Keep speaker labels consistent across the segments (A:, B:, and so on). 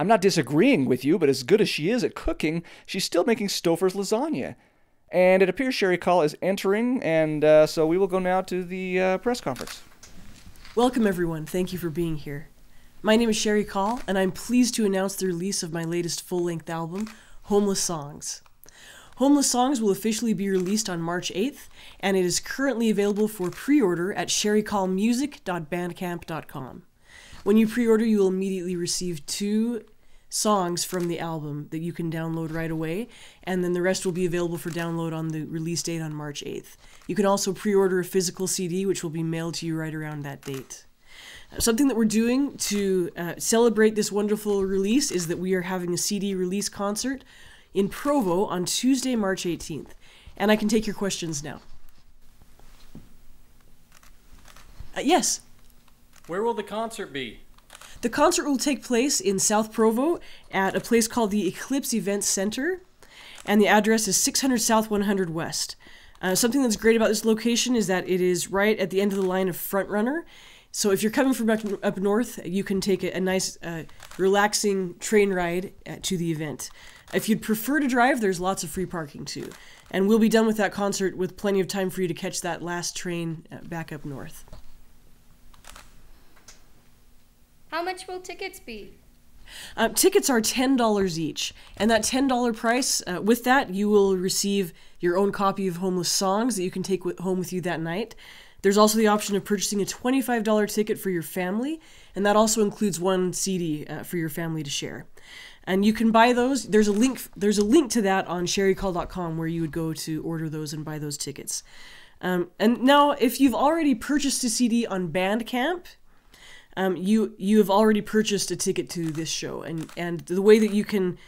A: I'm not disagreeing with you, but as good as she is at cooking, she's still making Stouffer's lasagna. And it appears Cherie Call is entering, and uh, so we will go now to the uh, press conference.
B: Welcome, everyone. Thank you for being here. My name is Cherie Call, and I'm pleased to announce the release of my latest full length album, Homeless Songs. Homeless Songs will officially be released on March 8th, and it is currently available for pre order at cheriecallmusic.bandcamp.com. When you pre order, you will immediately receive two songs from the album that you can download right away, and then the rest will be available for download on the release date on March 8th. You can also pre order a physical CD, which will be mailed to you right around that date. Something that we're doing to uh, celebrate this wonderful release is that we are having a CD release concert in Provo on Tuesday, March 18th. And I can take your questions now. Uh, yes.
C: Where will the concert be?
B: The concert will take place in South Provo at a place called the Eclipse Events Center, and the address is 600 South 100 West. Uh, something that's great about this location is that it is right at the end of the line of Frontrunner. So if you're coming from up, up north, you can take a, a nice, uh, relaxing train ride uh, to the event. If you'd prefer to drive, there's lots of free parking too. And we'll be done with that concert with plenty of time for you to catch that last train uh, back up north.
D: How much will tickets be?
B: Uh, tickets are $10 each. And that $10 price, uh, with that, you will receive your own copy of Homeless Songs that you can take home with you that night. There's also the option of purchasing a $25 ticket for your family, and that also includes one CD uh, for your family to share. And you can buy those. There's a link. There's a link to that on cheriecall.com where you would go to order those and buy those tickets. Um, and now, if you've already purchased a CD on Bandcamp, um, you you have already purchased a ticket to this show, and and the way that you can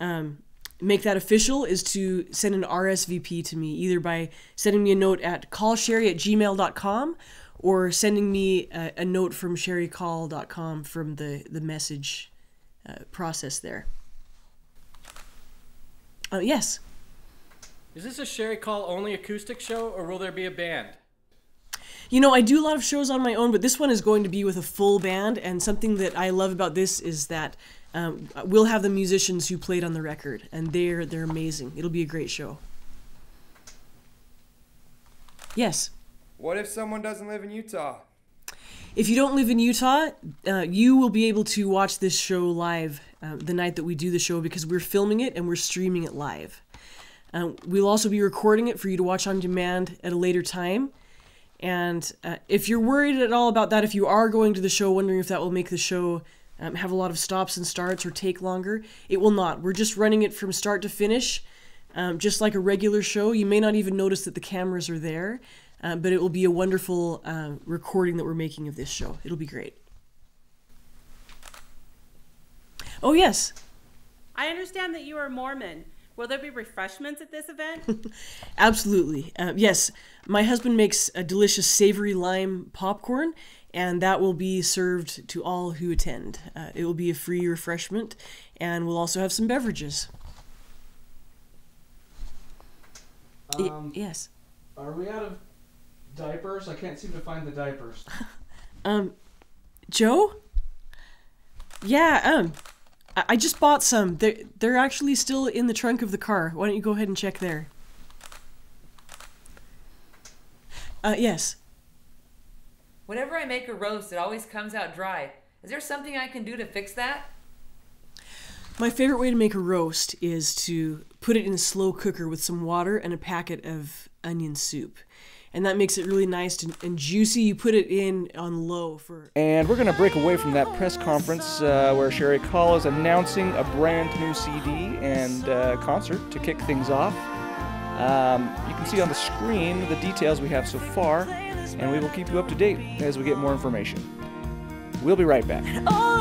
B: um, make that official is to send an RSVP to me, either by sending me a note at callcherie at gmail.com or sending me a, a note from cheriecall.com from the, the message uh, process there. Uh, yes.
C: Is this a Cherie Call only acoustic show, or will there be a band?
B: You know, I do a lot of shows on my own, but this one is going to be with a full band. And something that I love about this is that um, we'll have the musicians who played on the record, and they're they're amazing. It'll be a great show. Yes.
E: What if someone doesn't live in Utah?
B: If you don't live in Utah, uh, you will be able to watch this show live uh, the night that we do the show because we're filming it and we're streaming it live. Uh, we'll also be recording it for you to watch on demand at a later time. And uh, if you're worried at all about that, if you are going to the show wondering if that will make the show um, have a lot of stops and starts or take longer, it will not. We're just running it from start to finish, um, just like a regular show. You may not even notice that the cameras are there, uh, but it will be a wonderful uh, recording that we're making of this show. It'll be great. Oh, yes.
F: I understand that you are Mormon. Will there be refreshments at this event?
B: Absolutely. Uh, yes, my husband makes a delicious savory lime popcorn, and that will be served to all who attend. Uh, it will be a free refreshment, and we'll also have some beverages. Y-
A: Um,
B: yes.
A: Are we out of diapers? I can't seem to find the diapers.
B: Um, Joe? Yeah, um, I, I just bought some. They're, they're actually still in the trunk of the car. Why don't you go ahead and check there? Uh, yes.
G: Whenever I make a roast, it always comes out dry. Is there something I can do to fix that?
B: My favorite way to make a roast is to put it in a slow cooker with some water and a packet of onion soup. And that makes it really nice and, and juicy. You put it in on low for.
A: And we're going to break away from that press conference uh, where Cherie Call is announcing a brand new CD and uh, concert to kick things off. Um, you can see on the screen the details we have so far, and we will keep you up to date as we get more information. We'll be right back.
H: All